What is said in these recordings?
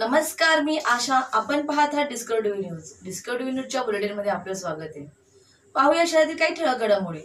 नमस्कार मी आशा. आपण पाहत आहात डिस्कवर न्यूज. डिस्कवर न्यूजच्या बुलेटिनमध्ये आपलं स्वागत आहे. पाहूया शहरातील काही ठळक घडामोडी.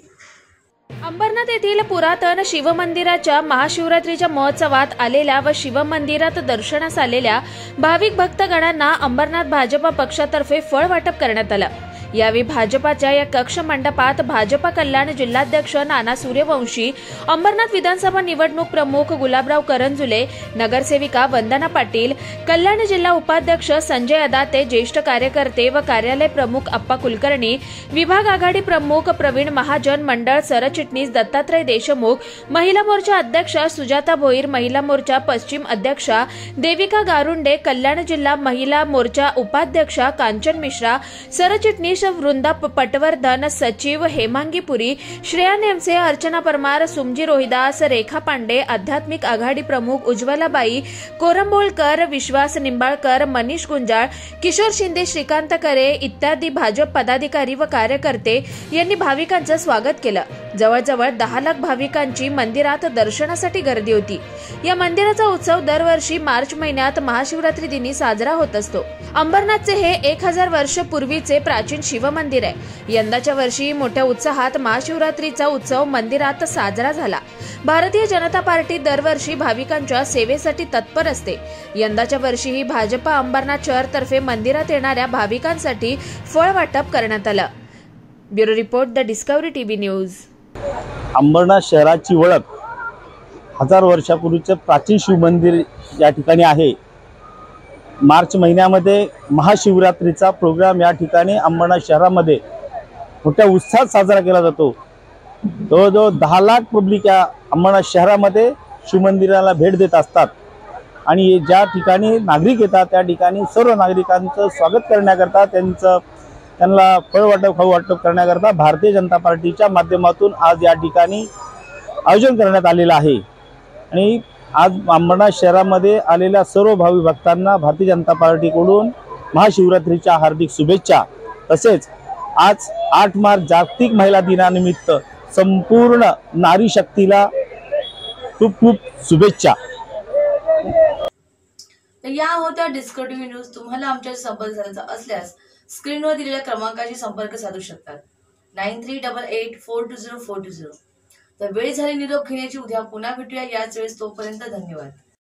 अंबरनाथ येथील पुरातन शिवमंदिराच्या महाशिवरात्रीच्या महोत्सवात आलेल्या व शिवमंदिरात दर्शनास आलेल्या भाविक भक्तगणांना अंबरनाथ भाजपा पक्षातर्फे फळ वाटप करण्यात आलं. यावेळी भाजपाच्या या कक्ष मंडपात भाजपा कल्याण जिल्हाध्यक्ष नाना सूर्यवंशी अंबरनाथ विधानसभा निवडणूक प्रमुख गुलाबराव करंजुले नगरसेविका वंदना पाटील कल्याण जिल्हा उपाध्यक्ष संजय अदाते ज्येष्ठ कार्यकर्ते व कार्यालय प्रमुख अप्पा कुलकर्णी विभाग आघाडी प्रमुख प्रवीण महाजन मंडळ सरचिटणीस दत्तात्रय देशमुख महिला मोर्चा अध्यक्ष सुजाता भोईर महिला मोर्चा पश्चिम अध्यक्षा देविका गारुंडे कल्याण जिल्हा महिला मोर्चा उपाध्यक्षा कांचन मिश्रा सरचिटणीस वृंदा पटवर्धन सचिव हेमांगी पुरी श्रेया नेमसे अर्चना परमार सुमजी रोहिदास रेखा पांडे आध्यात्मिक आघाडी प्रमुख उज्ज्वलाबाई कोरंबोळकर विश्वास निंबाळकर मनीष गुंजाळ किशोर शिंदे श्रीकांत करे इत्यादी भाजप पदाधिकारी व कार्यकर्ते यांनी भाविकांचं स्वागत केलं. जवळजवळ दहा लाख भाविकांची मंदिरात दर्शनासाठी गर्दी होती. या मंदिराचा उत्सव दरवर्षी मार्च महिन्यात महाशिवरात्री दिनी साजरा होत असतो. अंबरनाथचे हे एक हजार वर्ष पूर्वीचे प्राचीन शिवमंदिर आहे. यंदाच्या वर्षी मोठ्या उत्साहात महाशिवरात्रीचा उत्सव मंदिरात साजरा झाला. भारतीय जनता पार्टी दरवर्षी भाविकांच्या सेवेसाठी तत्पर असते. यंदाच्या वर्षीही भाजपा अंबरनाथ शहरतर्फे मंदिरात येणाऱ्या भाविकांसाठी फळ वाटप करण्यात आलं. Bureau report the Discovery TV news. Ambernath शहराची ओळख हजार वर्षापूर्वीचं प्राचीन शिवमंदिर या ठिकाणी आहे. मार्च महिन्यामध्ये महाशिवरात्रीचा प्रोग्राम या ठिकाणी अंबरनाथ शहरामध्ये मोठ्या उत्साहात साजरा केला जातो. जवळजवळ दहा लाख पब्लिक या अंबरनाथ शहरामध्ये शिवमंदिराला भेट देत असतात. आणि ज्या ठिकाणी नागरिक येतात त्या ठिकाणी सर्व नागरिकांचं स्वागत करण्याकरता त्यांचं त्यांना फळ वाटप खाऊ वाटप करण्याकरता भारतीय जनता पार्टीच्या माध्यमातून आज या ठिकाणी आयोजन करण्यात आलेलं आहे. आणि आज अंबरनाथ शहरामध्ये आलेल्या सर्व भावी भक्तांना भारतीय जनता पार्टीकडून महाशिवरात्रीच्या हार्दिक शुभेच्छा. तसेच आज आठ मार्च जागतिक महिला दिनानिमित्त संपूर्ण नारी शक्तीला खूप खूप शुभेच्छा. या होत्या डिस्कवर टीव्ही न्यूज तुम्हाला आमच्या संपर्क साधायचा असल्यास स्क्रीनवर दिलेल्या क्रमांकाशी संपर्क साधू शकतात. Nine three double eight four two zero four two zero तर वेळ झाली निरोप घेण्याची उद्या पुन्हा भेटूया. याच वेळेस तोपर्यंत धन्यवाद.